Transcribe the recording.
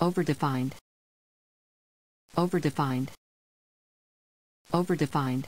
Overdefined. Overdefined. Overdefined.